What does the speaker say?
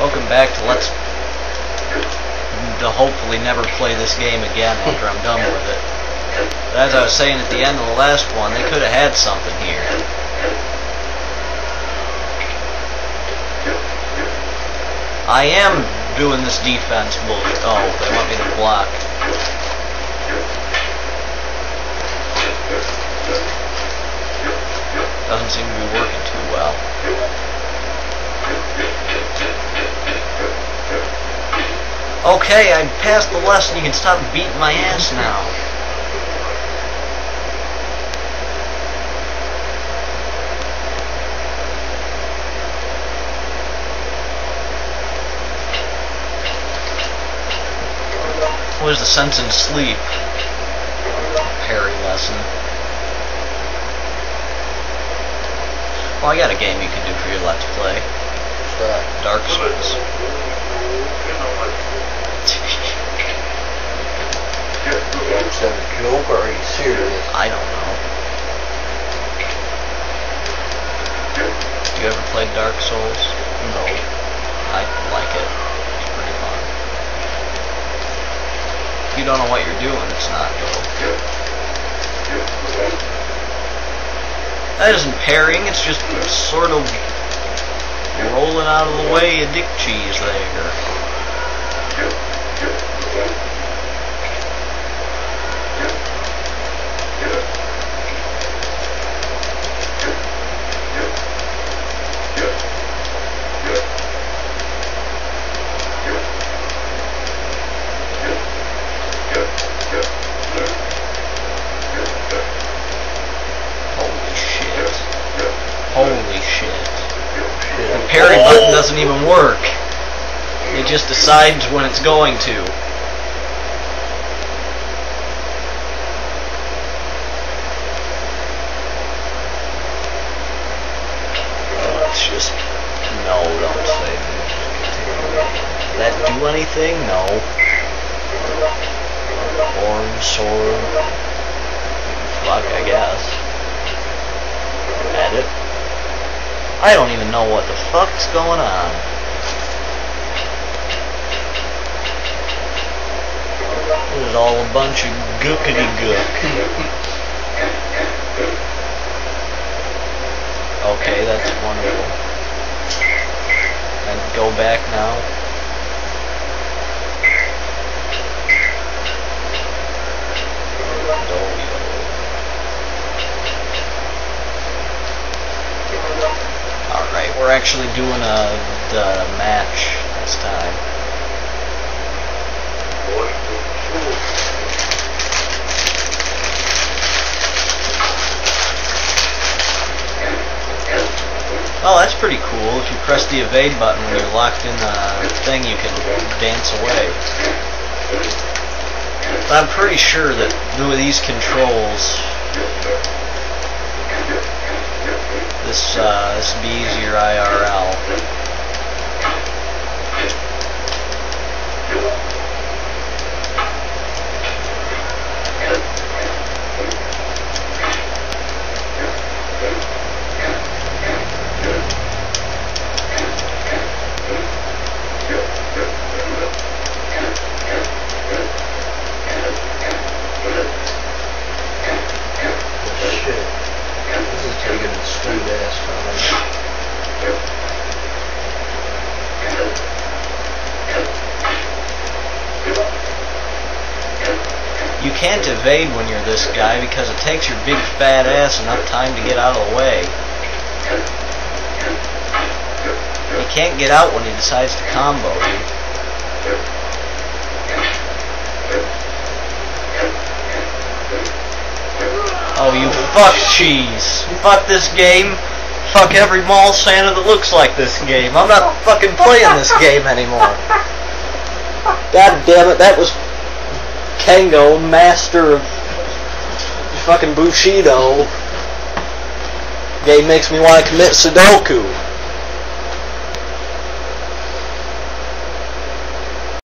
Welcome back to Let's to hopefully never play this game again after I'm done with it. But as I was saying at the end of the last one, they could have had something here. I am doing this defense bullshit. Oh, they want me to block. Doesn't seem to be working too well. Okay, I passed the lesson. You can stop beating my ass now. What is the sense in sleep? Parry lesson. Well, I got a game you can do for your Let's Play. Dark Souls. Is that a joke or are you serious? I don't know. You ever played Dark Souls? No. I like it. It's pretty fun. If you don't know what you're doing, it's not though. That isn't parrying, it's just sort of rolling out of the way a dick cheese there. Holy shit. Holy shit. The parry button doesn't even work. It just decides when it's going to. It's just no, don't say Did that do anything? No. Orange sword. Fuck, I guess. Edit. I don't even know what the fuck's going on. This is all a bunch of gookity gook. Okay, that's wonderful. And go back now. We're actually doing a the match this time. Oh, that's pretty cool. If you press the evade button when you're locked in the thing, you can dance away. But I'm pretty sure that these controls, this uh, this would be easier IRL. Shit. This is taking a sweet ass time. You can't evade when you're this guy because it takes your big fat ass enough time to get out of the way. He can't get out when he decides to combo you. Oh, you fuck cheese. Fuck this game. Fuck every mall Santa that looks like this game. I'm not fucking playing this game anymore. God damn it, that was Kengo, master of fucking Bushido. Game makes me want to commit Sudoku.